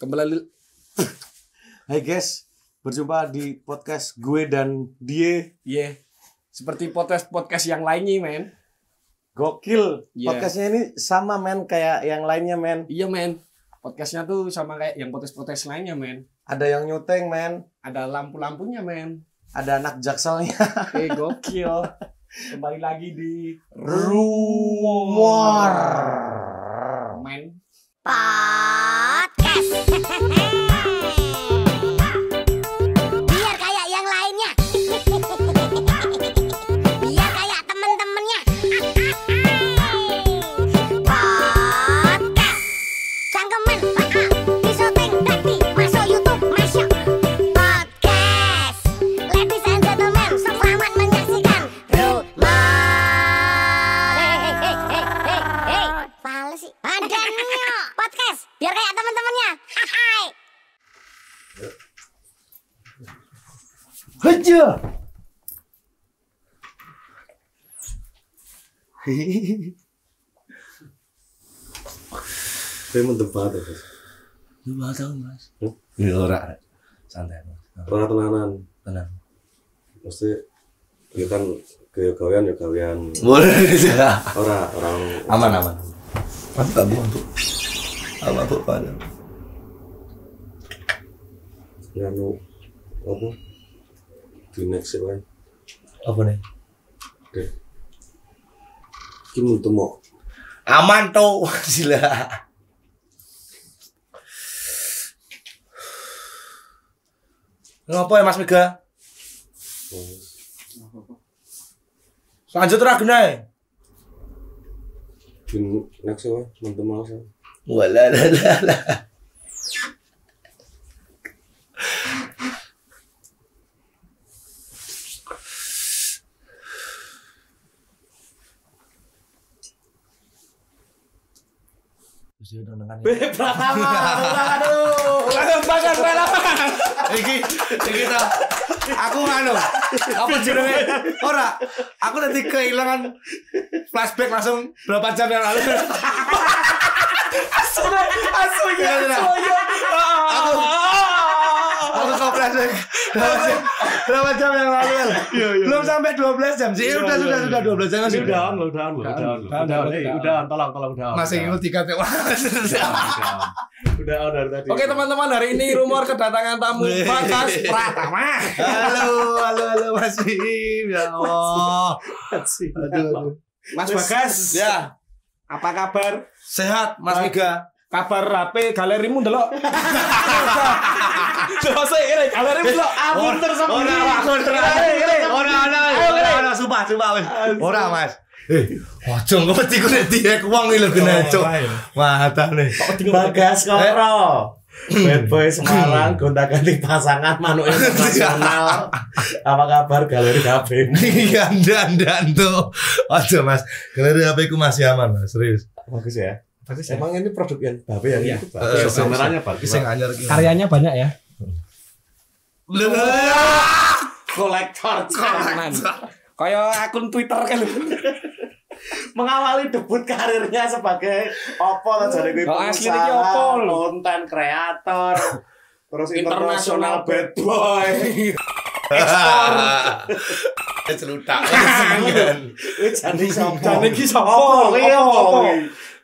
Kembali Hai guys, berjumpa di podcast gue dan dia Iya. Seperti podcast-podcast yang lainnya, men. Gokil. Iya. Podcastnya ini sama men kayak yang lainnya men. Iya, men. Podcastnya tuh sama kayak yang podcast-podcast lainnya, men. Ada yang nyuteng men, Ada lampu-lampunya, men. ada anak jakselnya. Eh, gokil. Kembali lagi di Rumor. Men. Podcast. Saya mendem banget ya, Mas. Dua tahun mas. Hmm? Ini ora santai mas. Orang tenanan. Tenang. Mesti ya kan ke gawean ya gawean. Boleh ya. Ora orang Aman aman. Mantap bu untuk. Apa tuh pada? nganu apa? Di next ya, wae. Apa nih? Oke. Ki mendem mau Aman tuh sila. Ngapa ya Mas Mega? Lanjut ora genai. di next ya. Wala la. Pratama. Aduh. Bahkan Pratama. Iki iki ta. Aku nganu. Apa jenenge? Ora. Aku nanti kehilangan flashback langsung berapa jam yang lalu. Iya, iya. Aslinya. Aku aku kau flashback. Berapa jam- yang lalu? El? Belum sampai 12 jam sih. Udah sudah sudah 12 jam masih. udah udah udah udah udah udah udah tolong tolong udah Masih ingat tiga tewa. udah udah dari tadi Oke teman-teman hari ini rumor kedatangan tamu Bagas Pratama. Halo, halo, halo Mas Bim. Ya Allah. Aduh, aduh. Mas Bagas. Ya, Apa kabar? sehat Mas Miga. Kabar HP galerimu delok. Delok sih ini galerimu delok. Ampun tersebut. Ora, ora, ora, ora, ora, ora, sumpah, sumpah, wis. Ora, Mas. Eh, ojo engko mesti ku nek diek wong iki lho kena cuk. Matane. Bagas Koro Bad Boy Semarang gonta ganti pasangan Manu Internasional apa kabar galeri HP Iya, ndak, ndak tuh. Ojo, Mas. Galeri HP ku masih aman, Mas. Serius. bagus ya bagus ya emang ini produk yang babe yang Iya. itu bagus Eh, kameranya Iki bagus. Karyanya banyak ya. kolektor Kanan. Kayak akun Twitter kan. mengawali debut karirnya sebagai opo to jadi Oh, lho? konten kreator terus Internasional bad boy Ekspor. Celutak. Jadi sopo Jane iki sapa? Opo,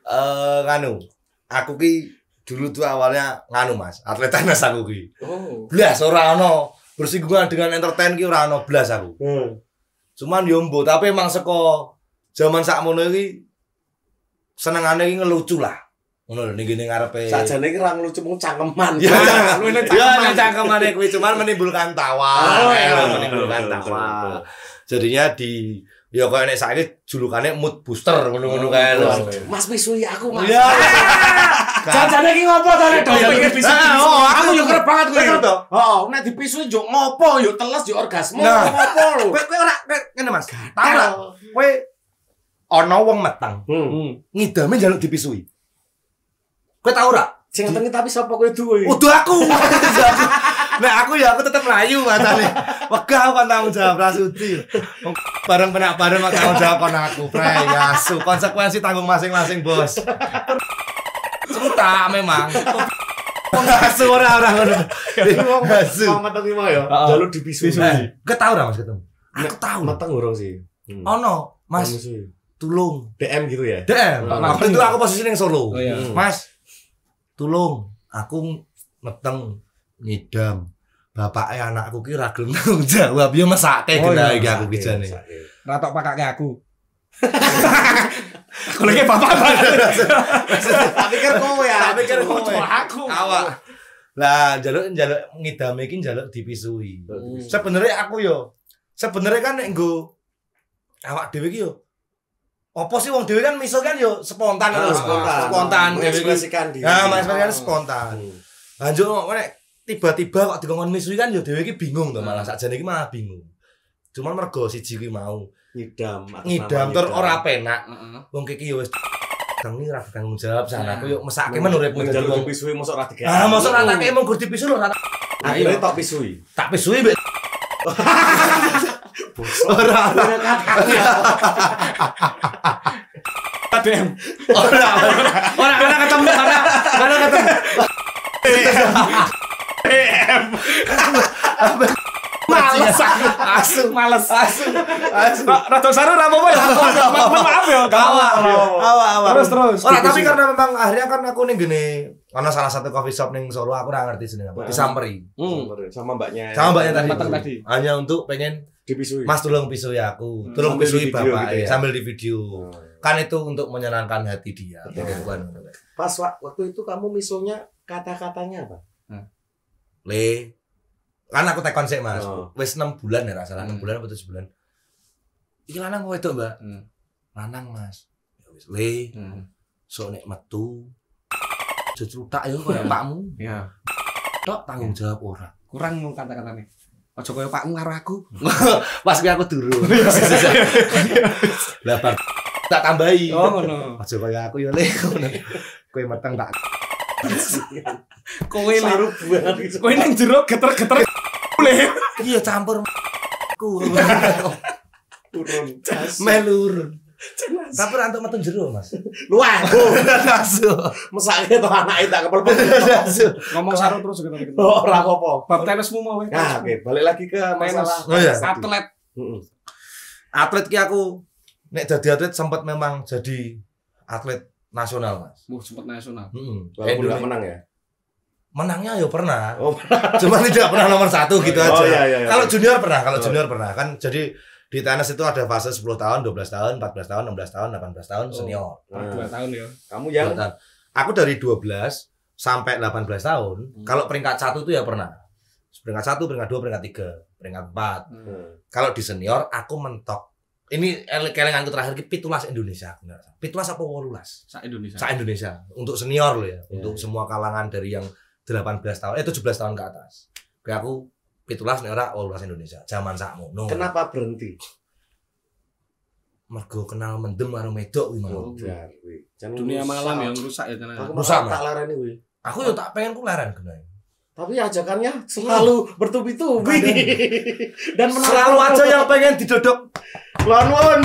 Eh, nganu. Aku ki dulu tuh awalnya nganu, Mas. Atlet tenis aku ki. Oh. Blas ora ono bersinggungan dengan entertain ki ora ono blas aku. Hmm. Cuman yo mbo, tapi emang saka zaman sakmono iki senengane iki ngelucu lah. Ngono lho ning ngene ngarepe. Sajane iki ra lucu mung cangkeman. Ya, ya cangkeman. nek cangkemane kuwi cuman menimbulkan tawa. Oh, iya. menimbulkan tawa. Jadinya di ya koyo nek saiki julukane mood booster ngono-ngono kae lho. Mas pisui aku, Mas. Iya. Jajane iki ngopo to nek Iya. pengen pisu. Ah, oh, aku yo kerep banget kowe. Heeh, nek dipisui yo ngopo yo teles yo orgasme Nah. ngopo lho. Kowe kowe ora ngene Mas. Tahu ora? Kowe ana wong meteng Hmm. ngidame njaluk dipisui. Kowe tau ora? Sing ngeteni tapi sapa kowe duwe? Udah aku. nah aku ya aku tetep melayu. Wegah aku kan tanggung jawab Rasuti. Bareng penak bareng tanggung jawab kon aku. Pre ya su konsekuensi tanggung masing-masing bos. Cerita memang. Asu ora ora ngono. Asu. Iki mah ya. Jalur dipisui. Eh, Ketau ora Mas ketemu? Aku tahu. Meteng urung sih. Hmm. Ono, Mas tulung. DM gitu ya. DM. Waktu itu aku posisi ning Solo. Oh iya. Mas, tulung. Aku meteng ngidam. Bapaknya anakku ki ra gelem tanggung jawab ya mesake Oh, kena iya, iki aku Sakit, bijane. sakit. Ratok pakake aku. Aku lagi bapak Tak pikir kowe ya. Tak pikir kowe. aku. Awak. Lah, jaluk jaluk ngidame iki jaluk dipisui. Sebenarnya aku yo sebenarnya kan nek nggo awak dhewe iki yo apa sih wong dhewe kan miso kan yo spontan lho. spontan. Spontan dhewe diri. Nah, mas kan spontan. Hmm. Lanjut kok nek tiba-tiba kok dikongkon misui kan yo dhewe iki bingung to malah sakjane iki malah bingung. Cuman mergo siji ki mau Ngidam. ngidam ngidam. ora penak. Heeh. Wong iki yo wis kang ini ra tanggung jawab sana Nah. aku yo mesake men uripmu dadi Jalur wong. dipisui mosok ra digawe. Ah, mosok ra tak emang gur dipisu lho ra tak- Akhirnya tok pisui. tak pisui mbek ora ora ADM. ora ora ora ketemu ora ora ketemu. Males aku. Asu. Males. Asu. Asu. Rada saru apa-apa ya. Maaf ya. Awak, awak, awak. Terus terus. Ora, tapi karena memang akhirnya kan aku ning gini karena salah satu coffee shop ning Solo aku ora ngerti jenenge apa. Nah. Disamperi. Hmm. Sama mbaknya. Sama mbaknya tadi. Hanya untuk pengen Dipisui. Mas tolong pisui aku, Hmm. tolong pisui bapak gitu ya? sambil di video. Iya. Kan itu untuk menyenangkan hati dia. Bukan. Pas wa- waktu itu kamu misunya kata-katanya apa? Le kan aku tekon sik Mas. Oh. Wis 6 bulan ya rasanya, 6 Hmm. bulan atau 7 bulan. Iki lanang wedok, Mbak. Hmm. Lanang, Mas. Ya wis, le, Hmm. sok nek metu. Justru tak yo koyo pakmu. Ya. Tok tanggung jawab ora. Kurang mau kata-katane. Aja kaya pakmu karo aku. Pas kuwi aku durung. Lah bar tak tambahi. Oh ngono. Aja kaya aku yo le ngono. Kowe meteng tak Kowe. Saru banget itu. Kowe nang jero geter-geter. Iya campur ku. Turun. Melurun. Tapi ra entuk metu jero, Mas. Luah. Langsung. Mesake to anake tak kepel. Ngomong saru terus geter-geter. Oh, ora apa-apa. Bab tenismu mau. Nah, oke, balik lagi ke masalah. Oh, iya. Atlet. Atlet ki aku nek jadi atlet sempat memang jadi atlet nasional, Mas. Wah, sempat nasional. Heeh. Walaupun nggak menang ya. menangnya ya pernah. Oh, Cuma tidak pernah nomor satu gitu Oh, aja. iya, iya, iya. Kalau junior pernah, kalau Oh. junior pernah kan jadi di tenis itu ada fase 10 tahun, 12 tahun, 14 tahun, 16 tahun, 18 tahun senior. Nah, Dua tahun ya. kamu yang tahun. Aku dari 12 sampai 18 tahun, Hmm. kalau peringkat satu itu ya pernah. Peringkat satu, peringkat dua, peringkat tiga, peringkat empat. Hmm. Kalau di senior aku mentok. Ini ele- kelenganku terakhir ki pitulas Indonesia. Pitulas apa wolulas? Sa Indonesia. Sa Indonesia untuk senior loh ya, Ya, untuk ya. semua kalangan dari yang 18 tahun, eh 17 tahun ke atas. Kayak aku pitulas nek ora wolulas Indonesia. Zaman sakmono. kenapa berhenti? Mergo kenal mendem karo medok kuwi mau. Oh, Dunia malam yang rusak ya. Aku Rusak, tak larani wi. Aku yo tak pengen kuleran genai. Tapi ajakannya selalu bertubi-tubi dan. Selalu aja yang pengen didodok. Lawan.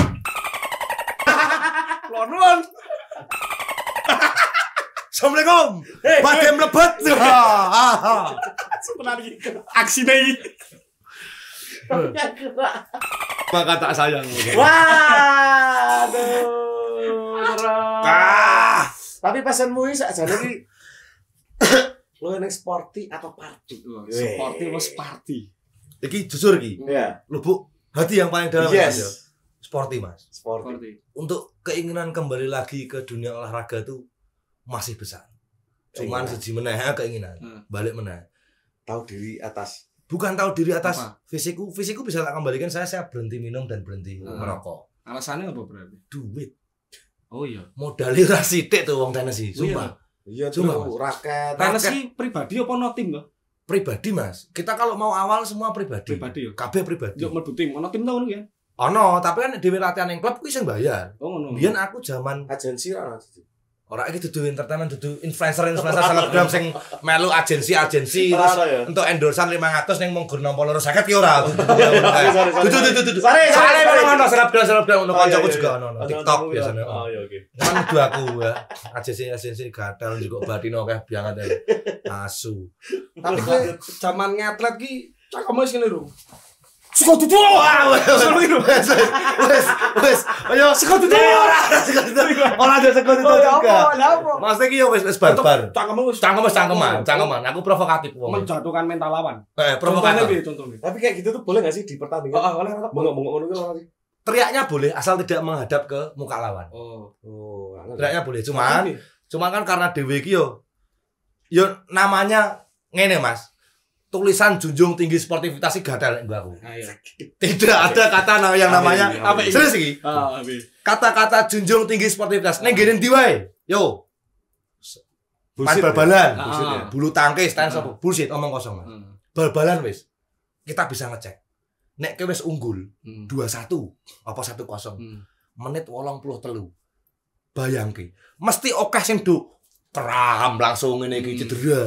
Lon Assalamualaikum. Badhe mlebet. sebenarnya aksi deh. Maka tak sayang. Waduh. Ah. Tapi pesanmu ini sakjane iki lo yang sporty atau party? Sporty mas party. Iki jujur iki. Ya. Lubuk hati yang paling dalam Mas, ya. Yes. Sporty, Mas. Sporty. Sporty. Untuk keinginan kembali lagi ke dunia olahraga itu masih besar. Cuman Keinginan. siji meneh ha, keinginan. Hmm. Balik meneh. Tahu diri atas. Bukan tahu diri atas Apa? fisikku, fisikku bisa tak kembalikan saya saya berhenti minum dan berhenti Hmm. merokok. Alasannya apa berarti? Duit. Oh iya. Modalnya ra sithik tuh wong tenis iki, Oh iya. Iya Cuma, tuh raket. Tenis sih pribadi apa no tim toh? Pribadi, Mas. Kita kalau mau awal semua pribadi. Pribadi ya. Kabeh pribadi. Yuk mlebu tim, ono tim tau ngono ya. Ono, tapi kan dhewe latihan ning klub kuwi sing bayar. Oh ngono. Biyen aku zaman agensi ra. Ora iki dudu entertainment dudu influencer-influencer selebgram sing melu agensi-agensi terus ya? untuk endorsean 500 ning mung gur nampa loro 50 ki ora. Dudu dudu dudu. Sare, Sare sare, ono selebgram selebgram ono iya, kancaku iya, juga iya. ono ono Ono TikTok biasanya. ya. Oh, iya, oke. Kan kudu aku ya. Agensi-agensi gatel juga batino akeh banget ya. Asu. Tapi zaman ngatlet ki cakemmu wis ngene lho. Suka dudu. Wah, wes wes wes wes. Ayo suka dudu. Ora suka dudu. Ora ada suka dudu juga. Apa? Maksudnya ki yo wis wis barbar. Cakemmu wis Cangkem cangkeman, cangkeman. Aku provokatif wong. menjatuhkan mental lawan. Eh, contohnya? Tapi kayak gitu tuh boleh gak sih di pertandingan? Oh, oleh ora? Bengok-bengok ngono ki sih? Teriaknya boleh asal tidak menghadap ke muka lawan. Oh. Oh. Teriaknya boleh, cuman cuman kan karena dhewe iki yo yo namanya ngene Mas. Tulisan junjung tinggi sportivitas sih gatel nek aku. Tidak ada kata yang namanya Apa ini? serius iki. Ah. Kata-kata junjung tinggi sportivitas. Ning ngene ndi wae? Yo, main Bullshit, ya? bal-balan, Bullshit ya? bulu tangkis, tenis Ah. apa? Bullshit omong kosong. Hmm. Bal-balan wis. Kita bisa ngecek. Nek kowe wis unggul Hmm. 2-1 apa 1-0. Hmm. menit wolong puluh telu bayangke mesti oke sing do kram langsung ini iki Hmm. cedera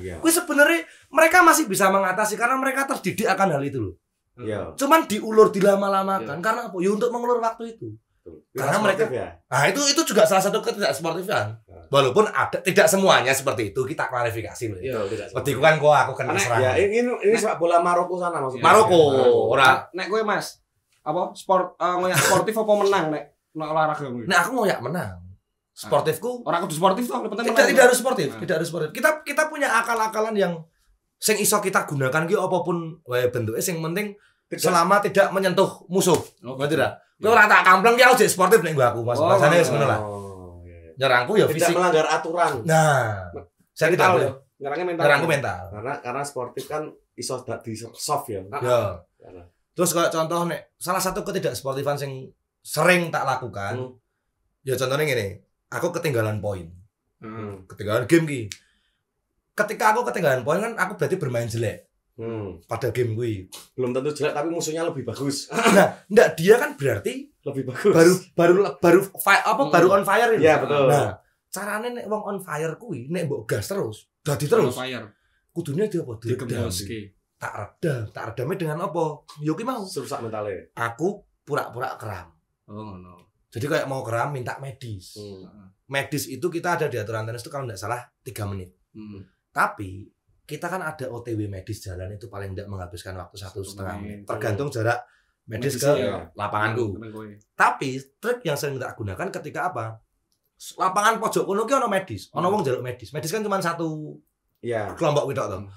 Iya. kuwi sebenarnya mereka masih bisa mengatasi karena mereka terdidik akan hal itu loh Iya. cuman diulur dilama-lamakan karena apa ya untuk mengulur waktu itu Betul. Karena mereka- ya. nah itu itu juga salah satu ketidak sportifan walaupun ada tidak semuanya seperti itu kita klarifikasi loh ya. Betul, tidak seperti kan kok aku kena serangan Ya, ini ini, sepak bola Maroko sana maksudnya. Maroko Maroko. ora Nek kowe Mas, apa sport ngoyak sportif apa menang nek nek olahraga kowe? nah aku ngoyak menang sportifku Ora kudu sportif toh, penting tidak menang. tidak harus sportif Nah. tidak harus sportif kita kita punya akal-akalan yang sing iso kita gunakan ki apa pun wae bentuknya sing penting Tidak. selama tidak menyentuh musuh Oh, ngerti tidak kowe ora tak kampleng ki aku jadi sportif nek gua aku mas Oh, bahasane oh, semono lah Oh, iya, iya. nyerangku ya Tidak fisik melanggar aturan. nah saya tidak boleh ya. Nyerangnya mental. nyerangku mental Karena karena sportif kan iso di soft ya. Ah, ya Karena terus kalau contoh nek salah satu ketidak sportifan sing sering tak lakukan Hmm. ya contohnya gini aku ketinggalan poin Hmm. ketinggalan game ki ketika aku ketinggalan poin kan aku berarti bermain jelek hmm, pada game gue belum tentu jelek tapi musuhnya lebih bagus. Nah, enggak dia kan berarti Lebih bagus. baru baru baru fi- apa Hmm. baru on fire ini. Iya, betul. Nah, carane nek wong on fire kuwi nek mbok gas terus, dadi Terus terus. fire. Kudunya dia apa? Diredam. Digemboski. Tak redam, tak redamnya dengan apa? Yo ki mau. Serusak mentalnya. Aku pura-pura kram. Oh no. Jadi kayak mau kram minta medis. Hmm. Medis itu kita ada di aturan tenis itu kalau nggak salah 3 menit. Hmm. Tapi kita kan ada OTW medis jalan itu paling tidak menghabiskan waktu satu setengah menit. menit. Tergantung jarak medis ke Medisnya. lapanganku. Kowe. Tapi trik yang sering tak gunakan ketika apa? Lapangan pojok kono ki ono medis, ono Hmm. wong jaluk medis. Medis kan cuma satu Iya. kelompok wedok to. Hmm.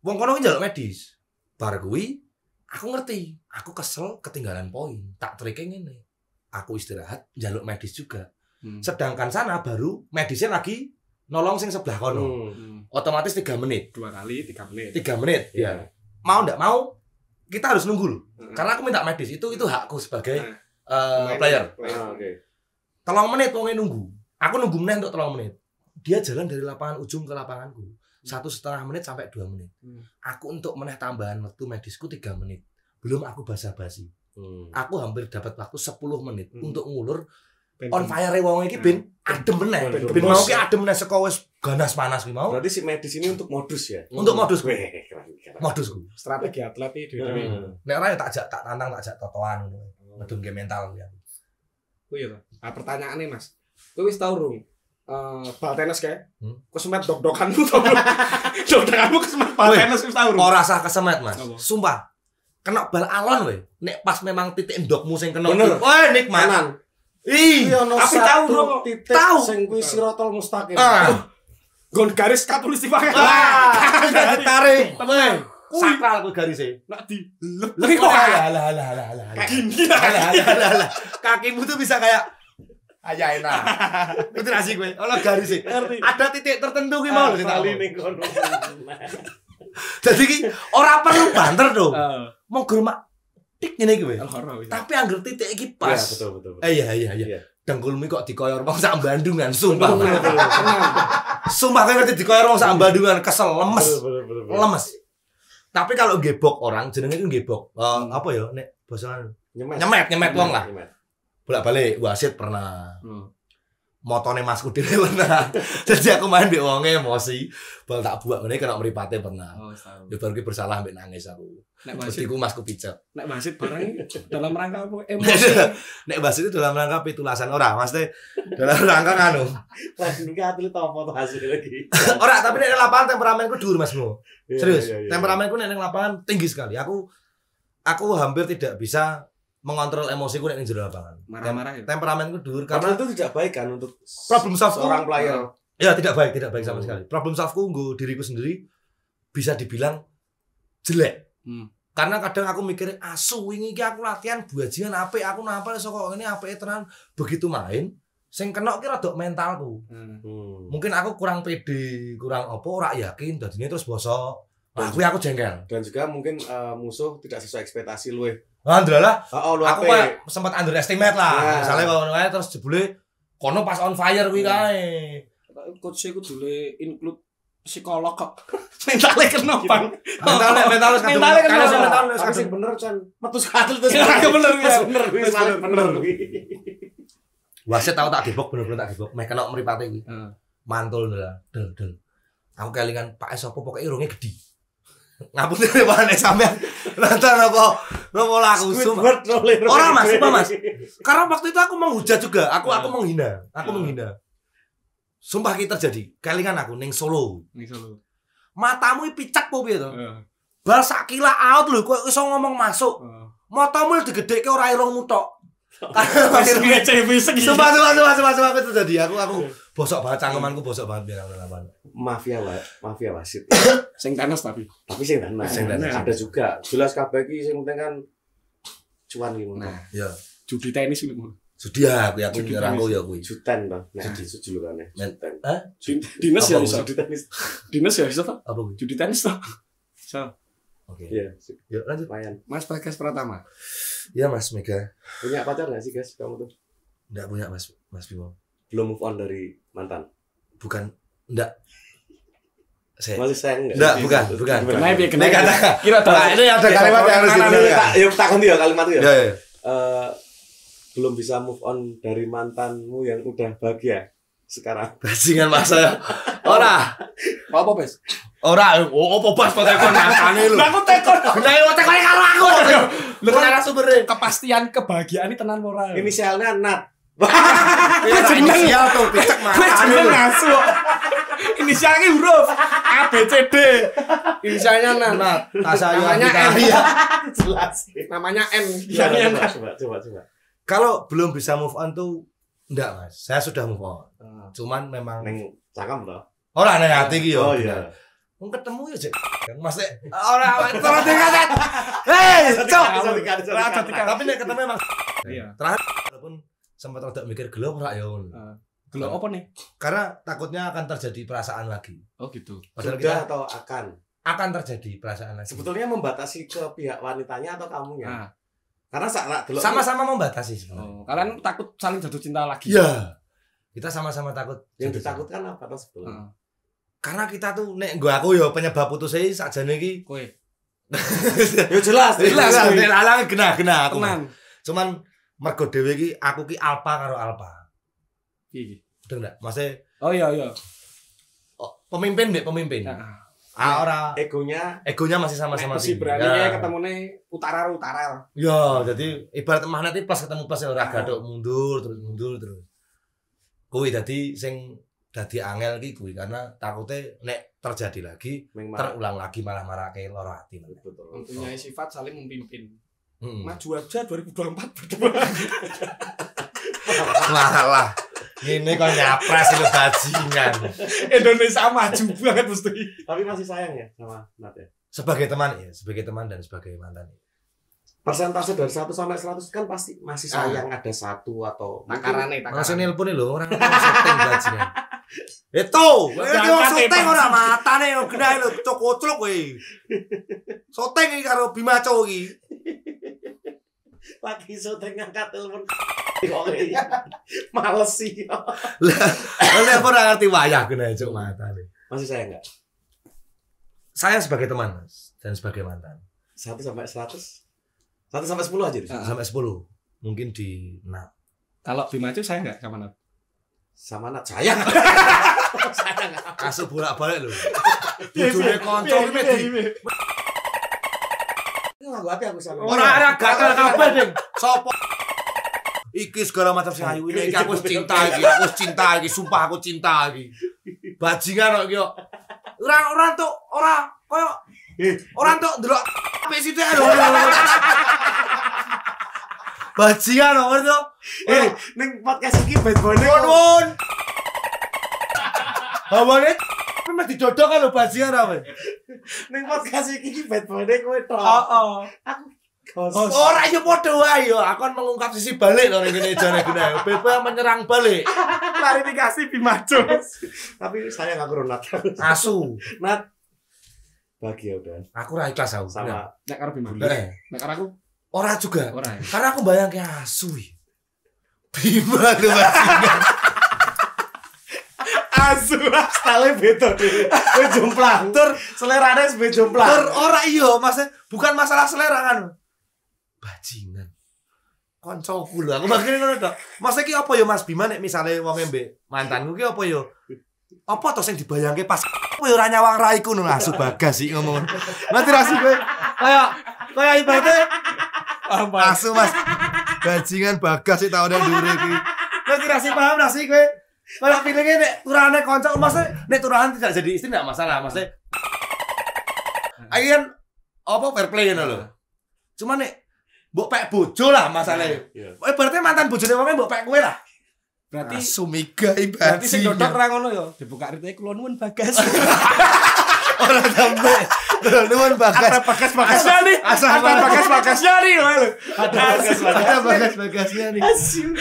Wong kono ki jaluk medis. Bar kuwi aku ngerti, aku kesel ketinggalan poin. Tak trike ngene. Aku istirahat, jaluk medis juga. Hmm. Sedangkan sana baru medisnya lagi nolong sing sebelah kono. Hmm. Hmm. Otomatis 3 menit. Dua kali tiga menit. 3 menit. Iya. Mau ndak mau kita harus nunggu loh. Hmm. Karena aku minta medis. Itu itu hakku sebagai Hmm. eh, Pemain. player. Ah, oke. telung menit wongnya nunggu aku nunggu menit untuk telung menit dia jalan dari lapangan ujung ke lapanganku satu setengah menit sampai dua menit Hmm. aku untuk meneh tambahan waktu medisku tiga menit belum aku basa-basi Hmm. aku hampir dapat waktu 10 menit Hmm. untuk ngulur on fire wong iki ben adem meneh Ben- mau ki adem meneh saka wis ganas panas kuwi mau Berarti si medis ini untuk modus ya? untuk modus kuwi Weh, keren. modusku strategi atlet iki dhewe. Hmm. nek ora ya tak jak tak tantang tak jak totoan ngono medun ke mental ya iya toh. Nah, pertanyaannya Mas. Kowe wis tau rung eh bal tenis kae? Hmm. Kesemet dok-dokanmu tau. belum? Dok-dokanmu kesemet bal Weh. tenis wis tau rung? ora rasa kesemet mas Apa? sumpah kena bal alon weh nek pas memang titik ndokmu sing kena Bener. wah nikmat Kanan. Ih ono Tapi tahu, titik Tahu. sing kuwi sirotol mustaqim. ah Gon garis katulistiwa kae. Wah, udah ditarik. Temen. Sakral ku garisnya. Nak di lep. Alah, alah, alah, alah, alah. Kayak gini. Alah, alah, alah, alah. Kakimu tuh bisa kayak Ayah enak. Itu nasi gue. Olah garisnya. Ngerti. Ada titik tertentu ki mau lho sing tak ning kono. Jadi ki ora perlu banter dong. Mau germak tik ngene iki weh. Tapi angger titik iki Iya, pas. betul betul. betul. Eh iya iya iya. Iya. Dengkulmu kok dikoyor wong sak Bandungan, sumpah. Sumpah kan ngerti dikoyor wong sak Bandungan kesel, lemes. Betul, betul, betul, betul. lemes. Tapi kalau gebok orang jenenge itu gebok. Eh, apa ya nek basa Nyemet. nyemet nyemet wong lah. Bolak-balik wasit pernah. Hmm. Motone masku dhewe pernah. Jadi aku main mbek wonge emosi, bal tak buak ngene kena mripate pernah. Oh. Ya baru ki bersalah mbek nangis aku. Nek wasit, iku masku pijat. nek wasit barang dalam rangka apa? Emosi. Nek bahas itu dalam rangka pitulasan ora, maksudnya dalam rangka nganu. Lah ini atlet apa tuh hasil lagi. Ora, tapi nek lapangan temperamenku dhuwur Mas Mo. Iya, Serius, iya, iya. temperamenku nek ning lapangan tinggi sekali. Aku aku hampir tidak bisa mengontrol emosiku nek ning jero lapangan. Marah-marah ya. Temperamenku dhuwur Karena karena itu tidak baik kan untuk Problem solve-ku- seorang player. ya tidak baik, tidak baik sama Hmm. sekali. Problem solveku nggo diriku sendiri bisa dibilang jelek. Hmm. Karena kadang aku mikir asu wingi iki aku latihan bajingan apik aku nampal saka ngene apike tenan begitu main sing kena ki rada mentalku. Hmm. Hmm. Mungkin aku kurang pede, kurang apa ora yakin dadine terus bosok. Nah, aku aku jengkel. Dan juga mungkin eh, musuh tidak sesuai ekspektasi lu. Alhamdulillah Oh, lu aku kayak sempat underestimate lah. Nah. Misalnya kalau kayak terus jebule kono pas on fire kuwi kae. Coach ku dulu include psikolog kok. Mentalnya kena bang. Mentalnya mentalnya kadung- Mentalnya kan karena masalah. mentalnya Tapi sing bener Chan. Metu sekali terus. Ya, bener, Terus ya. bener salah bener, bener. Wasit tau tak gebok bener-bener tak gebok. Meh kena mripate kuwi. Heeh. Mantul lah. Del del. Aku kelingan Pak Es apa pokoke irunge gede. Ngapun Pak Nek sampean nonton apa laku sumpah. Squidward. Orang, Mas, sumpah, Mas. Karena waktu itu aku menghujat juga. Aku aku menghina. Aku Hmm. menghina. Sumpah kita terjadi. Kelingan aku ning Solo. Nih solo. Matamu picak po piye to? Bal sakila out lho, kok iso ngomong masuk. Matamu digedhekke ora irungmu tok. Segi. Sumpah, sumpah, sumpah, sumpah, sumpah, itu terjadi. Aku, aku bosok banget, cangkemanku bosok banget biar aku lawan. Mafia wa, mafia wasit. Sing tenis tapi. Tapi sing tenan. Sing tenan. Ada juga. Jelas kabeh iki sing penting kan cuan iki. Nah. Ya, Judi tenis itu. sudi ya, aku aku Judi nyerangku ya kuwi. Juten toh. Nah, Judi. itu julukannya. Men- Juten. Dinas ya bisa. Judi tenis. Dinas ya bisa. Apa? Judi tenis toh. So, Oke. Yuk lanjut. Mas Bagas Pratama. Ya Mas Mega. Punya pacar nggak sih guys kamu tuh? Enggak punya Mas Mas Bimo. Belum move on dari mantan. Bukan enggak. Saya Masih sayang nggak? Enggak, bukan, bukan. Kenapa kenapa? kata Kira Nah, ini ada kalimat yang harus didengar. tak- Ya tak ya kalimat itu ya. Ya, ya. Eh, belum bisa move on dari mantanmu yang udah bahagia sekarang. Bajingan Mas saya. Ora, Apa bes? Ora. Oh, apa bas kok tekon matane lho. Lah aku tekon. Nah, yo tekone karo aku. Lho kan sumbernya. Kepastian kebahagiaan ini tenan ora. Inisialnya Nat. Ya inisial tuh picek matane Jeneng lho. ngasu. Inisialnya huruf A B C D. Inisialnya Nan. Nah, Tasayu Namanya. N. Iya. Jelas. Namanya N. Coba, Inisialnya coba, coba, coba, coba. Kalau belum bisa move on tuh enggak, Mas. Saya sudah move on. Cuman memang Neng cakam toh. ora nang ati iki yo. Oh iya. Wong ketemu ya, Cek. Mas Nek, ora terus dikatet. Hei, cok. Tapi nek ketemu emang Iya. terakhir walaupun sempat rada mikir gelo ora ya. Gelo apa nih? Karena takutnya akan terjadi perasaan lagi. Oh gitu. Padahal Sudah kita atau akan? akan terjadi perasaan lagi. Sebetulnya membatasi ke pihak wanitanya atau kamunya? Nah, Karena sama-sama membatasi sebenarnya. oh, kalian takut saling jatuh cinta lagi? Iya. Kita sama-sama takut. yang ditakutkan apa toh sebetulnya? Karena kita tuh nek gua aku ya penyebab putusnya sakjane iki. Kowe. Ya jelas, Jelas, jelas. nek alang genah-genah aku. Tenan. Cuman mergo dhewe iki aku ki alpa karo alpa. Iki. Bener enggak? Maksudnya Oh iya iya. oh, pemimpin deh pemimpin. Nah, Ah ora Egonya egonya masih sama-sama Nek si tinggi. beraninya Ya. ketemu nih utara utara. Ya, jadi ibarat magnet iki pas ketemu pas ya ora Ah. gadok mundur terus mundur terus. Kuwi dadi sing dadi angel ki kuwi karena takutnya nek terjadi lagi terulang lagi malah marake lara ati. betul. Mempunyai sifat saling memimpin. Heeh. Maju aja 2024 berdua. Malah ini kok nyapres itu bajingan. Indonesia maju banget mesti. Tapi masih sayang ya sama Nat ya. Sebagai teman ya, sebagai teman dan sebagai mantan. Persentase dari 1 sampai 100 kan pasti masih Ah. sayang ada satu atau Takarane takarane. nelpon lho, orang syuting bajingan. Itu, itu Jangan syuting hebat. ora matane yo genah lho, cok-cok kowe. Syuting iki karo Bima Cow iki. lagi syuting ngangkat telepon. Males sih. Lah nek ora ngerti wayah genah cok matane. Masih sayang enggak? Saya sebagai teman dan sebagai mantan 1 sampai 100? 1 sampai 10 aja. Ah. sampai 10 mungkin di 6. Kalau Bima itu saya enggak sama Nat. Sama anak sayang. Asu bolak-balik kanca iki mek di Ini nganggo hati aku sama. ora ada gatel kabeh, Ding. Sopo? Iki segala macam sing ayu ini aku cinta iki, aku cinta iki, sumpah aku cinta iki. Bajingan kok iki kok. Ora ora entuk, ora koyo ora entuk ndelok apik sithik lho. Bajingan ngerti kok. Eh, ning podcast iki bad boy ning Nuwun. Hawane tapi mesti dodok lho bajingan apa? ning podcast iki bad boy ning kowe tok. Heeh. Aku. Ora ya padha wae yo, aku kan mengungkap sisi balik to ning kene jane guna. BP menyerang balik. klarifikasi Bimajo. Tapi sayang aku Ronat. Asu. Nat. Bahagia udah Aku ra ikhlas aku. sama Nek karo Bima. Eh, Nek karo aku ora juga. ora. ya. Karena aku bayang kayak asu. ya. Bima tuh bajingan. asu style beda deh. Kowe jomplang. Tur selerane wis beda jomplang. Ter ora iya, Mas. Bukan masalah selera kan. Bajingan. Koncoku lho, aku makane ngono to. Mas iki apa ya Mas Bima nek misale wong mbek mantanku ki apa ya? Apa to sing dibayangke pas apa ya ora nyawang raiku ngono asu bagas sih ngomong. Ngerti ra sih kowe? Kayak kayak ibaratnya asu Mas. Bajingan bagas sih tahun ndure iki. Ngerti ra sih paham sih kowe? Kalau pilihnya nek turane konco Mas nek turahan tidak jadi istri enggak masalah, Mas. Ayo kan apa fair play ngono lho. Cuma nek mbok pek bojo lah masalahnya. Iya. Eh berarti mantan bojone wong mbok pek kowe lah. Berarti Asu mega berarti sing dodok ra ngono ya. Dibuka ritme kula nuwun bagas. Ora sampe. Nuwun bagas. bagas bagasnya nih. Asal Ada bagas bagasnya nih. Ada bagas Ada bagas bagasnya nih.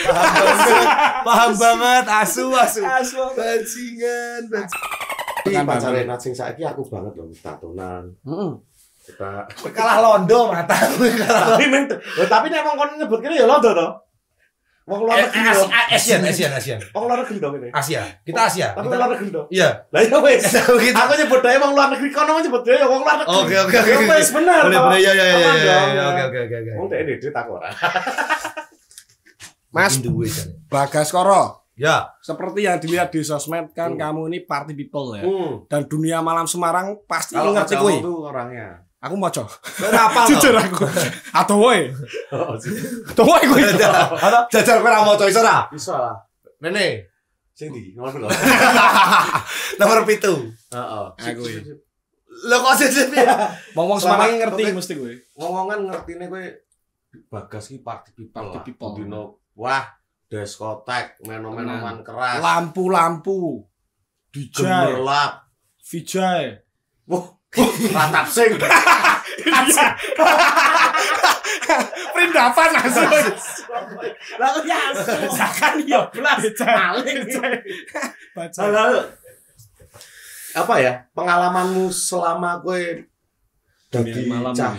Paham banget. Paham banget asu asu. Asu. Bajingan, bajingan. Iki pacare Nat sing saiki aku banget loh tatunan. Heeh. Kita Kalah londo mata. tapi men Loh, tapi nek wong kon nyebut kene ya londo to. Wong luar negeri to. Asian, Asian, Asian. Wong luar negeri to kene. Asia. Kita Asia. Tapi luar negeri to. Iya. Lah ya wis. Gitu. Aku nyebut dhewe wong luar negeri kono nyebut ya wong luar negeri. Oke oke oke. Ya wis bener. Boleh toh. boleh ya ya ya ya. dong, ya, ya. Oke oke oke oke. Wong dhek duit aku ora. Mas. Bagas Koro. Ya. Seperti yang dilihat di sosmed kan Hmm. kamu ini party people ya. Hmm. Dan dunia malam Semarang pasti Kalau ngerti kowe. Orangnya. Aku moco. Kenapa? Jujur aku. Atau woe. Oh, sih. Atau woe kowe. Jajal kowe ra maca iso ra? Bisa lah. Nene. Sing ndi? Nomor berapa? Nomor pitu. Heeh. Aku ya. Lo kok sih sih? Wong-wong Semarang ngerti mesti kowe. Ngomongan ngertine kowe bagas ki party people. Party lah. people. Dino wah diskotek, menomen-menomen keras, Lampu-lampu. DJ, gemerlap. Vijay. Wah, ratap sing. Perindapan langsung. Lah kok ya. Kan ya blas. Maling. Baca. Halo. Apa ya? Pengalamanmu selama dadi Dunia malam cah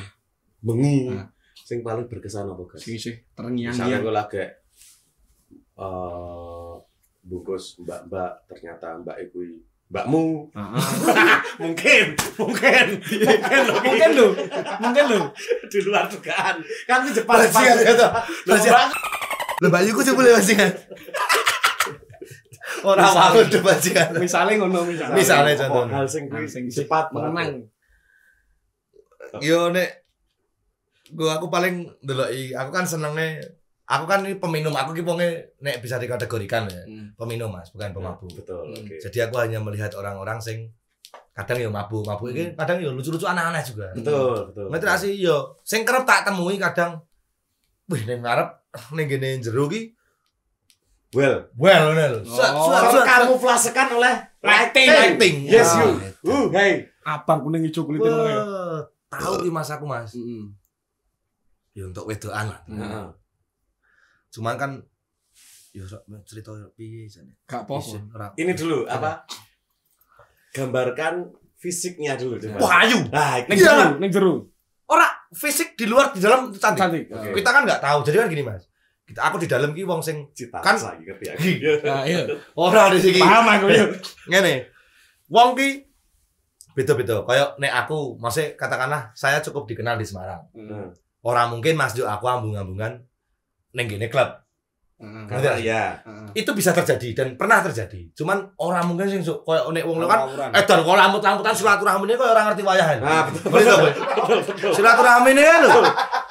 bengi Nah. sing paling berkesan apa, Guys? Sing sih Misalnya terngiang-ngiang. gue lagi eh bungkus mbak-mbak ternyata mbak iku mbakmu mungkin mungkin mungkin loh Mungkin lho. Mungkin lho. di luar dugaan kan di Jepang Bajingan gitu. Loh, Mbak, Lo bayiku sih boleh bajingan. Ora mau tuh bajingan. Misalnya ngono misalnya. Misalnya apa contohnya. hal sing sing cepat mengenang. Yo nek gua aku paling ndeloki, aku kan senenge aku kan ini peminum, aku ki nek bisa dikategorikan ya. Hmm. Peminum Mas, bukan pemabuk. betul Hmm. oke Jadi aku hanya melihat orang-orang sing kadang yo mabuk, mabuk iki kadang yo lucu-lucu aneh-aneh juga. betul betul sih yo sing kerep tak temui kadang wih ning ngarep ning gene jero ki well well lho. Suat, Oh. kamuplasekan oleh lighting Lighting. yes Ah, you itu. uh hey Abang kuning hijau ngono ya. Wah, tahu ki mas aku mas Heeh. ya untuk wedoan lah Heeh. Cuman kan ya sok cerita piye jane? Gak ini dulu apa? Gambarkan fisiknya dulu coba wah ayu. Nah Ning ini Iya. jero, ning jero. ora fisik di luar di dalam cantik. Cantik. Oke. kita kan nggak tahu. Jadi kan gini mas. Kita aku di dalam ki wong sing cita Kan- lagi ngerti ya? Nah, iya. ora di sini. Paham aku ya. ngene. Wong ki beda-beda. Kayak nek aku maksudnya katakanlah saya cukup dikenal di Semarang. Nah, orang mungkin Mas Jo aku ambung-ambungan neng gini klub ya. Heeh. Itu bisa terjadi dan pernah terjadi. Cuman orang mungkin sing koyo nek wong kan eh dan kalau lamut-lamputan silaturahmi ini kok orang ngerti wayahan. Nah, betul. Betul betul. Silaturahmi ini kan lho.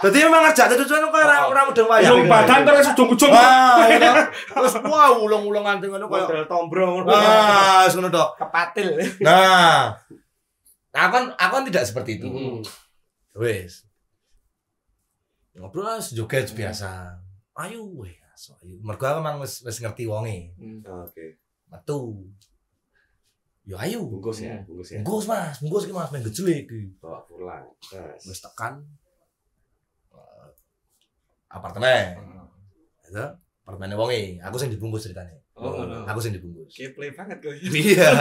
Berarti memang ngajak itu cuman kok orang orang mudeng wayang. Yang badan terus ujung-ujung. Wah, iya. Terus wah ulung-ulung nganti ngono koyo Model tombrong. Wah, ngono tok. Kepatil. Nah, aku kan aku kan tidak seperti itu. Hmm. Wes. Ngobrol lah joget biasa. Ayo weh, aso ayo. Mergo aku memang wis wis ngerti wonge. Oke. Metu. Yo ayo. Bungkus ya, bungkus ya. Bungkus Mas, bungkus iki Mas, main gejlek iki. Bawa pulang. Terus. Wis tekan eh, apartemen. Itu apartemen wonge, aku sing dibungkus ceritanya. Oh, ngono. Aku sing dibungkus. Kiplay banget kok. Iya.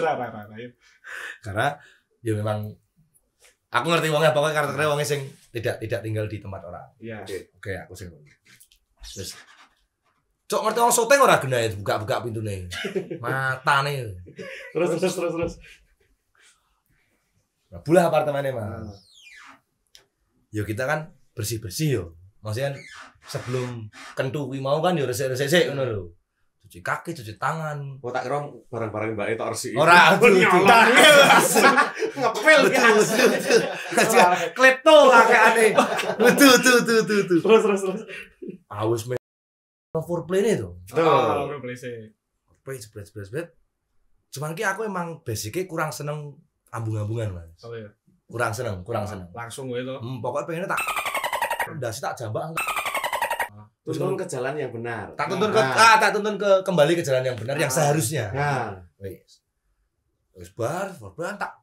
Ra ra ra. ayo. Karena ya memang aku ngerti wongnya pokoknya karakternya wongnya sing tidak tidak tinggal di tempat orang. Iya. Oke, aku sing. Terus Cok ngerti wong syuting ora genahe buka-buka pintune. Matane. Terus terus terus terus. Bulah apartemennya, Mas. Yo kita kan bersih-bersih yo. Maksudnya kan sebelum kentu kuwi mau kan yo resik-resik sik ngono lho. Cuci kaki, cuci tangan. Oh tak kira barang-barang Mbak itu harus Ora aduh. Ngepel Betul, betul. Klepto kakeane. Betul, betul, betul, betul, betul. Terus terus terus. Awes me foreplay ini tuh. Oh, bro, play sih. Foreplay, jebret, jebret, jebret. Cuman ki aku emang basicnya kurang seneng ambung-ambungan, Mas. Oh iya. Kurang seneng, kurang seneng. Langsung gue itu. Hmm, pokoknya pengennya tak dasi tak jambak Tuntun ke jalan yang benar. tak tuntun ke Nah. ah tak tuntun ke kembali ke jalan yang benar yang seharusnya Nah, wes wes bar bar tak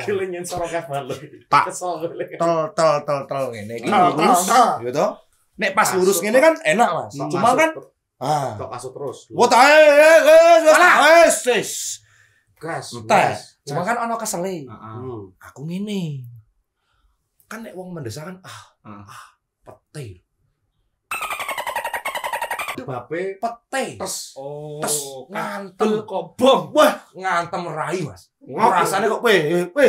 kilingin sorok lu. Tak. Kesel tel tel tel tel ngene iki tel, lurus tel. gitu nek pas lurus ngene kan enak mas Tok cuma kan ah tok masuk terus. Wah, tae, wes, wes, wes, wes. gas. Entek. gas, Cuma kan ono kesele. Heeh. Hmm. Aku ngene. Kan nek wong mendesak kan ah, Heeh. ah, pete. Bape Pete. tes. Oh, Tes ngantem. kobong. Wah, ngantem rai, Mas. Rasane kok pe, pe.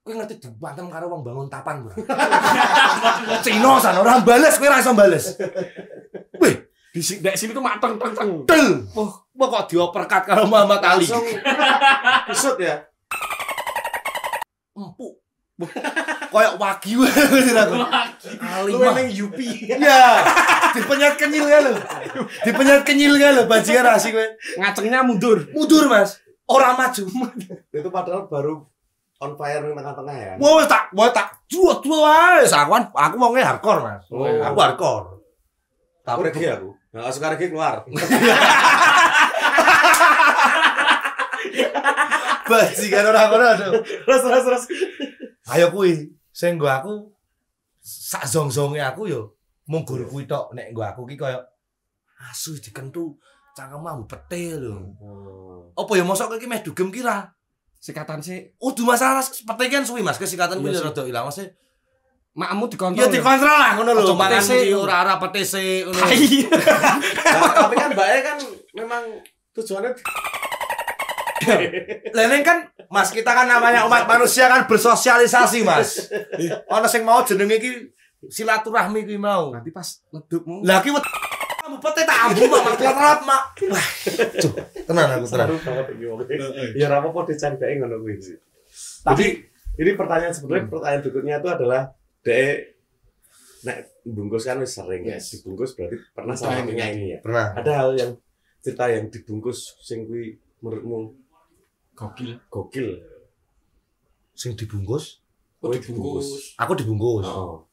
Kowe ngerti dibantem karo wong bangun tapan, Bro. Cina san ora bales, kowe ora iso bales. Weh, Di sini, sini tuh mateng teng teng. del. Wah, wah kok dioperkat karo Muhammad Ali. Langsung ya. Empuk. Kayak wagyu aku. Ali Lu emang Yupi. Ya, dipenyet kenyil kan lo. Dipenyet kenyil kan lo, bajingan asik kowe. Ngacengnya mundur. Mundur, Mas. Ora maju. Itu padahal baru on fire di tengah-tengah ya. Wah, tak, wah tak juot wae. Aku kan aku wongnya hardcore, Mas. Oh. Aku hardcore. Tapi regi aku. Nah, suka regi keluar. bajingan ora ngono aduh. terus terus terus. Ayo kuwi sing nggo aku sak zong-zonge aku yo mung guru kuwi tok nek nggo aku ki koyo asu dikentu cangkemmu ambu pete lho. Oh. Apa ya mosok kowe ki meh dugem ki ra Sikatan sih. Udah masalah seperti kan suwi mas kesikatan Iya gue sih. rada ilang mas Makmu dikontrol. ya dikontrol lah ngono lho mangan iki ora ora petese ngono Tai. Nah, tapi kan Mbak E kan memang tujuannya Lah ini kan mas kita kan namanya umat manusia kan bersosialisasi mas ono sing mau jenenge iki silaturahmi kuwi mau Nanti pas ledukmu. lah ki wet kamu pete tak ambu mak mak terap mak wah cuh tenan aku tenan. Ya ora apa-apa dicandai ngono kuwi sih. Tapi ini pertanyaan sebetulnya pertanyaan berikutnya itu adalah DE nek bungkus kan wis sering ya. Yes. Dibungkus berarti pernah sama ini. penyanyi ya. pernah Ada hal yang cerita yang dibungkus sing kuwi menurutmu Gokil. gokil. sing dibungkus Oh, dibungkus. aku dibungkus Oh.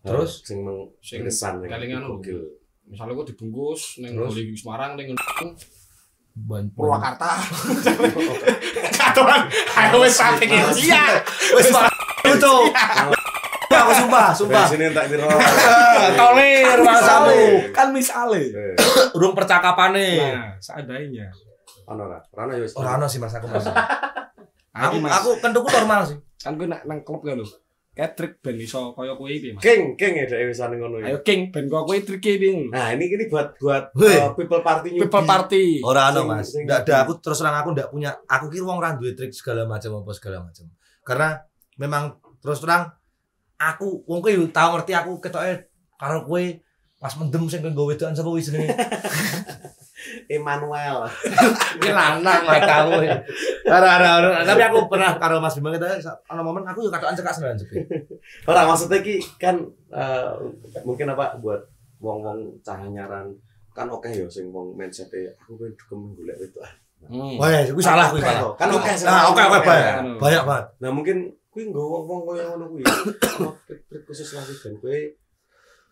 Terus? sing Sing mengesan yang kelingan lho. gokil. Misalnya gue dibungkus neng? Holy Semarang neng Ban- Purwakarta. Katoran, ayo wes sampe iya. wis Pak. itu Ya, aku sumpah sumpah sini tak kira. tolir masamu Kan misale. Eh, urung percakapane Nah, seandainya. Ono ora? Ora ono ya wis. ora ono sih mas aku mas Aku aku mas, aku kentuku normal sih kan gue nak nang klub kan lho. Kayak trik ben iso kaya kowe iki, Mas. King, king ya dhek wis ngono ya. Ayo King, ben kaya kowe trik iki piye? Nah, ini ini buat buat uh, people party. People party. Ora ono Mas. Ndak ada aku terus terang aku ndak punya. Aku kira wong ra duwe trik segala macam apa segala macam. Karena memang terus terang aku wong kowe tau ngerti aku ketoke karo kowe Pas mendem sing nggo wedokan sapa wis jenenge? Emmanuel. Iki lanang gak tahu. Ora ora ora. Tapi aku pernah karo Mas Bima kita ana momen aku yo katokan cekak sebenarnya sepi. Ora maksudnya ki kan eh, mungkin apa buat wong-wong cah nyaran kan oke ya sing wong mindset aku pengen dukem golek itu. Hmm. Wah, iku salah kuwi malah. Kan oke sih. Ah, oke oke banyak. Anu. Banyak banget. Nah mungkin kuwi nggo wong-wong koyo ngono kuwi. Khusus lagi dan kuwi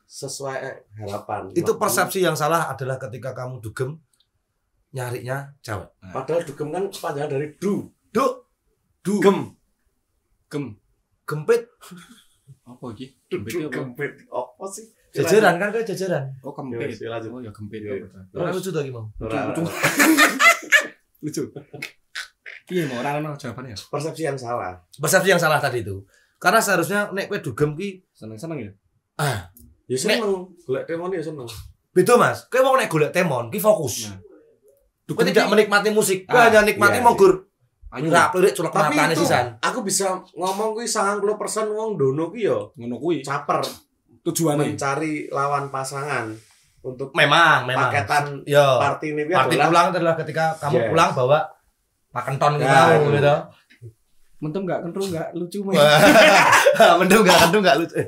sesuai harapan. Itu persepsi yang salah adalah ketika kamu dugem nyarinya cewek. Padahal dugem kan kepanjangan dari du. Duk, du, Gem. Gem. gempit, Apa iki? Du, Gempit du, apa? gempit. Apa sih? jajaran kan kayak jajaran. Oh, Ya, kempit. wis, lanjut. Oh, ya tuh? Ora lucu iki mau. Lucu. Lucu. Iya, mau ora ono jawabannya ya. Persepsi yang salah. Persepsi yang salah tadi itu. Karena seharusnya nek kowe dugem ki Seneng-seneng ya. Ya seneng. Golek temon ya seneng. beda Mas. Kowe wong nek golek temon ki fokus. Nah. Kowe tidak menikmati musik, kowe Ah, hanya nikmati iya, monggur. Ayo Ora lirik culek Tapi matane itu sisan. aku bisa ngomong kuwi 90% wong dono ki yo ngono kuwi. caper Tujuane. mencari lawan pasangan untuk Memang, memang. paketan Yo. party ini Party adalah pulang adalah ketika kamu Yes. pulang bawa pakenton gitu, Nah, gitu. gitu. Mentem enggak kentru enggak lucu mah. Mendung enggak kendung enggak lucu. Eh.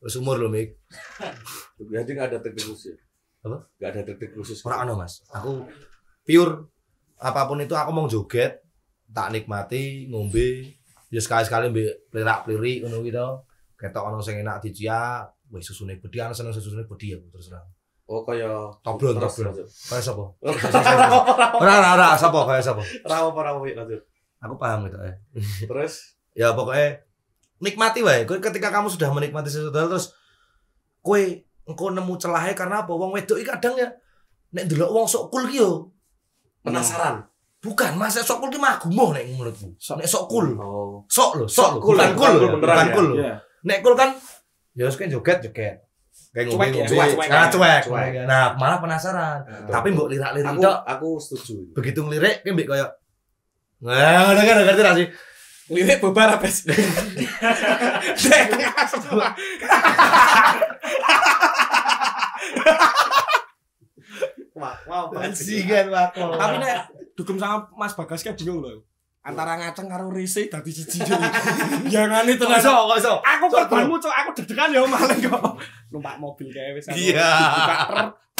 Wis umur lho, Mik. Jadi nggak ada teknik khusus. Apa? Nggak ada teknik khusus. Ora ono, Mas. Aku pure apa pun itu aku mau joget, tak nikmati, ngombe, ya sekali-sekali mbek plirak-plirik ngono gitu. Ketok ono sing enak diciak, wis susune bedhi ana seneng susune bedhi aku terus terang. Oh kaya Toblon, toblon. Kaya sapa? Ora Ora ora ora, sapa kaya sapa? apa ora apa lanjut. Aku paham gitu eh. Terus Ya pokoknya nikmati wae. Kowe ketika kamu sudah menikmati sesuatu terus kowe engko nemu celahnya karena apa? Wong wedok iki kadang ya nek ndelok wong sok cool ki yo penasaran. bukan masa sok cool ki mah gumoh nek menurutku. Nek sok cool, Oh. sok lho, sok cool bukan ya, cool, bukan cool ya? cool. Iya. Nek cool kan ya wis joget joget. Kayak Cuek ya, cuek, cuek Nah, cuek. Cuek. Nah, malah penasaran. Tapi mbok lirak-lirik aku aku setuju. Begitu ngelirik ki mbek koyo Nah, udah kan ngerti sih? Lirik bubar apa sih? Dek, semua. Wah, wow, Bajingan wako. Tapi nek dugem sama Mas Bagas kayak bingung loh. Antara ngaceng karo risih dadi siji jadi. Yangane Kok tenan. kok iso? Aku korbanmu cok, aku deg-degan ya malah kok. Numpak mobil kayak wis. Iya.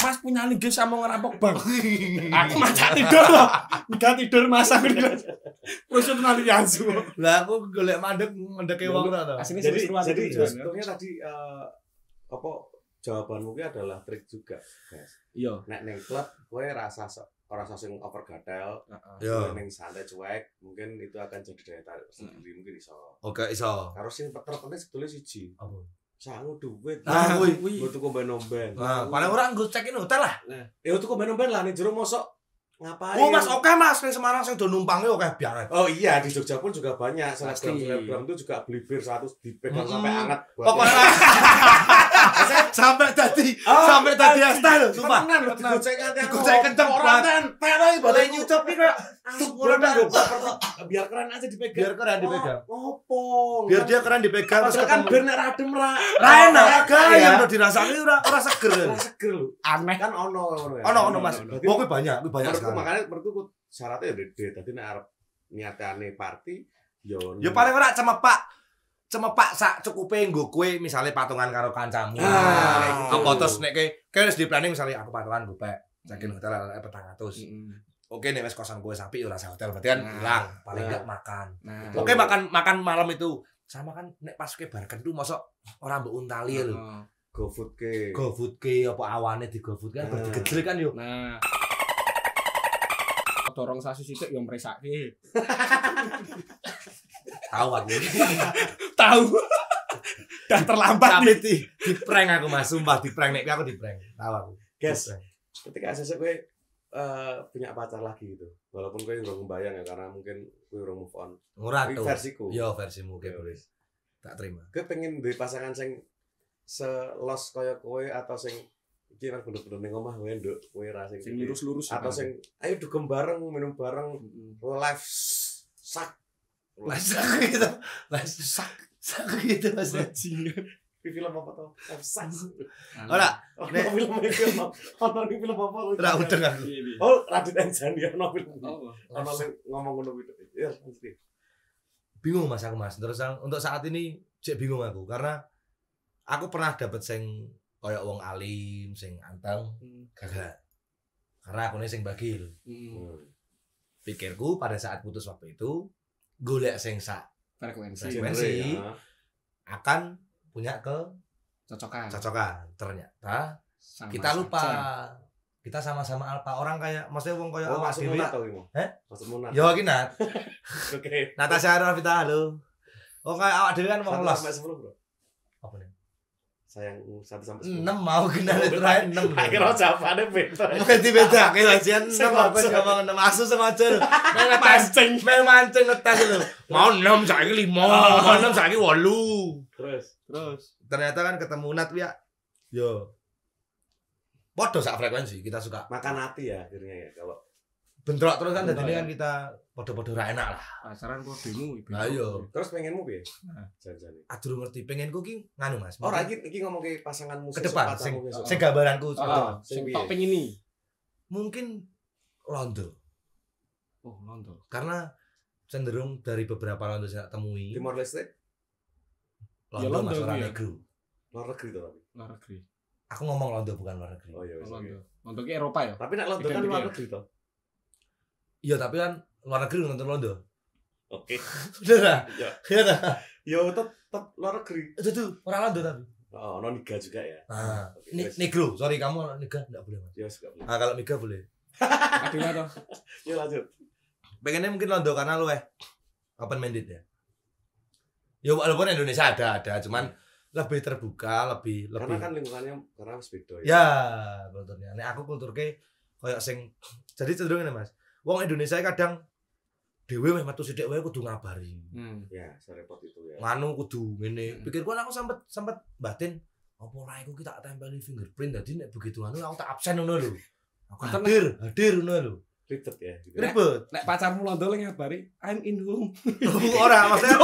Mas punya nih guys sama ngerampok bang. Aku macam tidur loh. Enggak tidur mas aku itu nanti Yansu. Lah aku golek mandek mendeke wong ta to. Aslinya Jadi jadi ya. sebetulnya tadi eh, apa jawabanmu ki adalah trik juga, guys. Iya. Nek ning klub kowe rasa so- rasa sing over gatel, Yo. ning santai cuek, mungkin itu akan jadi daya tarik tersendiri mungkin iso. Oke, iso. Karo sing terpenting sebetulnya siji, Apa? sangu duit. Ah, kuwi. Gue tuh komben-omben. Nah, paling ora nggo check in hotel lah. Ya tuh komben-omben lah nih jero mosok ngapain? Oh, Mas, oke Mas, ning Semarang sing do numpange oke banget. Oh iya di Jogja pun juga banyak selebgram selebgram itu juga beli bir satu dipegang Mm-mm. sampai buat- Pokoknya sampai tadi Oh, sampai tadi asta lho, sumpah. Aku. Digocek kenceng Orang kan Boleh boleh nyucap iki kayak kan. biar keren aja dipegang. biar keren dipegang. Oh, Opo? Biar dia keren dipegang terus kan bir nek radem ra. Ra enak, ya. yang udah dirasani ora ora seger. Ora seger lho. Aneh. Kan ono ngono ya. Ono ono Mas. Pokoknya banyak, kuwi banyak sekali. makanya menurutku syaratnya ya. Dadi nek arep niatane party yo Ya paling ora cemepak cemepak sak cukupe nggo kowe misale patungan karo kancamu. Ah, apa terus nek kowe kowe wis di planning misale aku patungan gue pek cekin hotel petang atus. Oke nek wis kosan kowe sapi ora usah hotel berarti kan Nah. hilang paling Nah. enggak makan. Nah. Oke makan makan malam itu sama kan nek pas kowe bar kentu mosok ora mbok untali lho. go food ke. Go food ke apa awane di go food kan Nah. berdigejel kan yo. Nah. Dorong sasi sithik yang mresake. Tahu aku. Tahu. Dan terlambat Tapi nih. di, di prank aku Mas, sumpah di prank nek aku di prank. Tahu aku. Guys, Di ketika ACC gue eh, punya pacar lagi gitu. Walaupun gue belum membayang ya karena mungkin gue belum move on. Tuh. versiku. Yo versimu Oke, kayak boleh. Tak terima. Gue pengen duwe pasangan sing selos kaya kowe atau sing iki nang bener-bener ning omah kowe nduk kowe ra sing lurus-lurus. atau sing ayo dugem bareng minum bareng live sak Les gitu. Les sak sak gitu Mas. Film apa tuh? Sak. Ora, Oh, Nek- film ini film. Ono di film apa? ora udeng aku. Oh, Radit Enjani ono film. Oh. Ono sing ngomong ngono gitu. Ya, mesti. bingung mas aku mas terus untuk saat ini cek bingung aku karena aku pernah dapet sing koyok wong alim sing anteng gagal karena aku nih sing bagil Hmm. pikirku pada saat putus waktu itu golek sing sak Frekuensi. Frekuensi. Ya. akan punya ke Cocokan. cocokan ternyata Sama kita lupa saja. kita sama-sama alpa orang kayak maksudnya wong koyok Oh, awak masuk dhewe ya. Hah? Masuk munat. yo iki nat Oke. Natasha Arvita halo Oh kayak awak dhewe kan wong los sampai sepuluh, Bro. apa nih Sayang satu sampai sepuluh. enam mau kenal terakhir enam Akhirnya jawabannya beda. Ganti beda, kayak lajian enam apa sih ngomong enam asu sengaja lho. Meh ngetes, Mancing. meh mancing ngetes lho. Mau enam saiki lima, mau enam saiki wolu. Terus. Terus. Ternyata kan ketemu Nat ya. Yo. Podo sak frekuensi kita suka. Makan hati ya akhirnya ya kalau Bentrok terus kan Bentrok jadi ya. kan kita podo-podo ra enak lah. Pasaran kodemu ibu. Lah iya. terus pengenmu piye? Nah. Jangan-jangan. Aduh ngerti pengenku ki nganu Mas. Oh, Mungkin lagi iki ngomong ke pasanganmu Ke depan, sesuk, sing-. Sing gambaranku Oh, sing tok piye? pengen ini. mungkin Londo. Oh, londo. Karena cenderung dari beberapa Londo saya temui Timor Leste Londo, Ya, Londo Mas orang iya. negro. luar negeri tuh tapi. Luar negeri. Aku ngomong Londo bukan luar negeri. Oh iya Oh, wis, londo. Londo ki Eropa ya? Tapi nek Londo kan luar ya? negeri tuh. Iya tapi kan luar negeri nonton Londo. Oke. Udah lah. Ya. Iya dah. Yo tetep tetep luar negeri. Itu tuh orang Londo tapi. Oh, non niga juga ya. Nah, Oke, ni negro. Sorry kamu niga enggak boleh mas. Ya suka boleh. Ah kalau niga boleh. Adila toh. Ya lanjut. Pengennya mungkin Londo karena lu eh open minded ya. Ya walaupun Indonesia ada ada, cuman lebih terbuka, lebih lebih. Karena kan lingkungannya karena harus beda ya. Ya, kulturnya. Nek aku kultur ke kayak sing jadi cenderung ini Mas. Wong Indonesia kadang dhewe meh metu sithik wae kudu ngabari. Hmm. Ya, serepot itu ya. Nganu kudu ngene. Hmm. Pikirku kan aku sempet sempet batin apa ora iku kita tempeli fingerprint dadi nek begitu anu aku tak absen ngono lho. Aku hadir, hadir ngono lho. Ribet ya. gitu. Ribet. Nek pacarmu londo lagi ngabari, I'm in home. Ora, maksudnya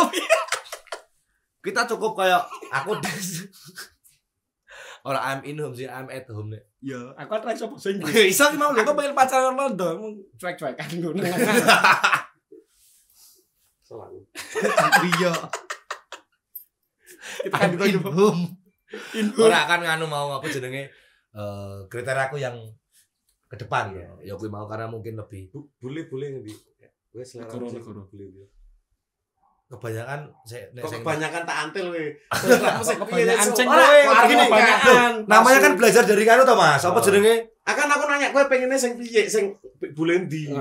kita cukup kayak aku des Ora I'm in home sih, I'm at home nek. Ya, aku kan ra iso bahasa Inggris. Iso ki mau lho. Aku pengen pacaran londo, emang cuek-cuek kan ngono. Selalu. Iya. Kita kan itu in home. in home. Ora kan nganu mau apa jenenge eh kriteria aku yang ke depan ya. Ya kuwi mau karena mungkin lebih Bu, boleh boleh ngendi? Ya, Gue selera negoro. boleh boleh. Kebanyakan saya Kok kebanyakan tak antil we. Kebanyakan ceng kowe, kebanyakan. namanya kan belajar dari kanu to Mas. Apa jenenge? Akan aku nanya kowe pengennya sing piye sing boleh ndi?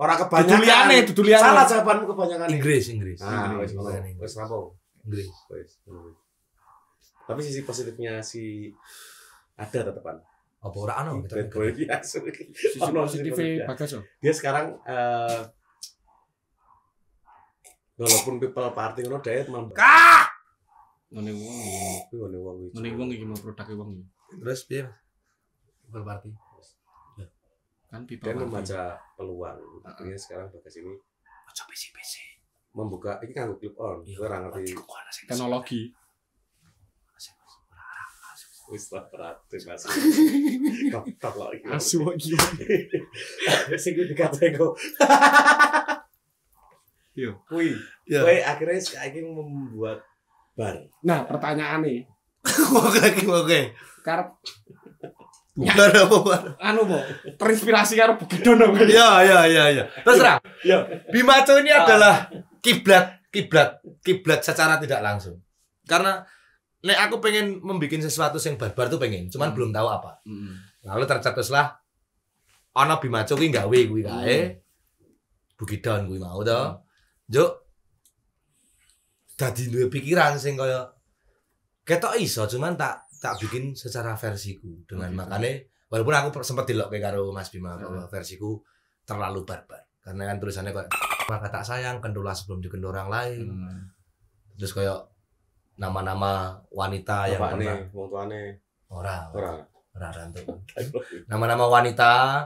Ora kebanyakan. liyane, dudu liyane. Salah jawabanmu kebanyakan. Inggris, Inggris. Ah, Inggris. wis. Wis rampung. Inggris. Wis. Tapi sisi positifnya si ada tetepan. Apa ora ano? Kita. Sisi positifnya. bagas yo. Dia sekarang eh walaupun people party ngono dia teman Kah! Ngene wong. Kuwi ngene wong iki. Ngene wong iki mau produk wong iki. Terus piye? Berparti. Kan pipa. Dia party. membaca peluang. Artinya sekarang bagas ini Ojo PC-PC. membuka ini kan clip on. Iya. Gue ora ngerti. teknologi. Wis tak perhati Mas. Kapok lah iki. Asu iki. Sing kuwi dikatai kok. Iya. Kuwi. Ya. Kowe akhirnya saiki membuat bar. Nah, pertanyaan nih, Oke, oke, oke. karep Bukan apa Pak? anu po, terinspirasi karo Begidono kowe. Ya, ya, ya, ya. Terus Ra, Ya. Bimaco ini adalah kiblat, kiblat, kiblat secara tidak langsung. Karena nek aku pengen membuat sesuatu yang barbar tuh pengen, cuman Hmm. belum tahu apa. Hmm. Lalu tercetuslah ana Bimaco kuwi gawe kuwi kae. Bugidon kuwi mau to. Juk. Dadi duwe pikiran sing kaya ketok iso cuman tak tak bikin secara versiku dengan Oke. makanya walaupun aku sempat dilokke karo Mas Bima bahwa versiku terlalu barbar. Karena kan tulisannya kayak maka tak sayang kendolah sebelum dikendor orang lain. Hmm. terus kayak nama-nama wanita yang Bapak pernah nih, wong tuane. Ora ora. ora rantuk. Nama-nama wanita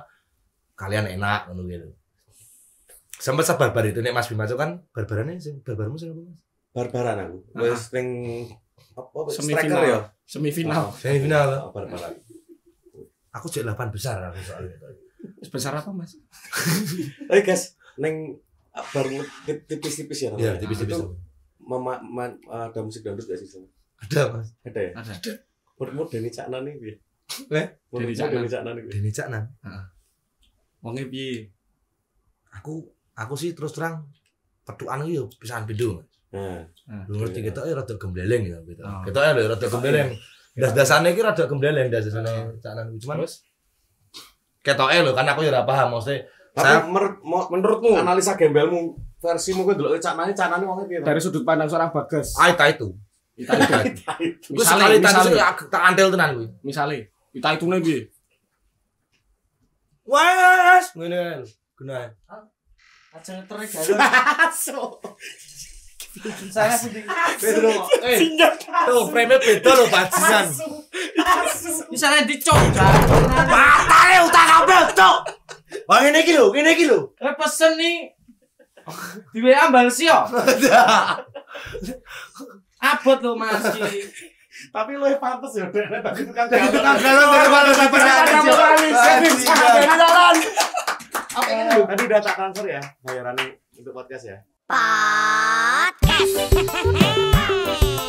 kalian enak ngono gitu Sampai sebarbar itu nek Mas Bima itu kan barbarannya sing barbarmu sing apa Mas? Barbaran aku. Ah. Wis ning apa Semifinal. ya? Semifinal. Semifinal. Oh, barbaran. Aku cek 8 besar aku soalnya. Sebesar apa, Mas? Eh guys, ning baru tipis-tipis ya Iya, tipis-tipis. Itu mema, ma- ada musik dangdut gak sih? Sam? Ada Mas. Ada ya? Ada. Menurutmu Denny Caknan nih piye? Eh? Caknan. Denny Caknan nih piye? Deni Caknan. Wonge piye? Aku aku sih terus terang petukan iki yo pisahan beda. Mas. Nah, Lu ngerti kita ya rada gembleleng ya gitu. Oh. Kita ya rada gembleleng. Das-dasane iki rada gembleleng das-dasane Caknan. Cuman ketoke lho kan aku ya ora paham maksudnya tapi Saya- Menurutmu analisa gembelmu versimu kuwi delok Caknane Caknane wong piye? dari sudut pandang seorang Bagas. Aita itu. Ita itu. Gue sekali tadi tak antel tenan kuwi. misale, ita itu piye? Wes, ngene lho. Aja terik galon. Saya putih. Pedro, eh. Tuh, frame beda lho bajingan. Misalnya dicok. Matane utang kabel, Cok. Wah, ngene iki lho, ngene iki lho. Lah pesen nih. Di WA bales yo. Abot lo Mas iki. Tapi lu pantes ya bagi tukang galon. tukang galon daripada Tukang tukang galon. Apa ini lu? Tadi udah tak transfer ya bayarannya untuk podcast ya. Podcast.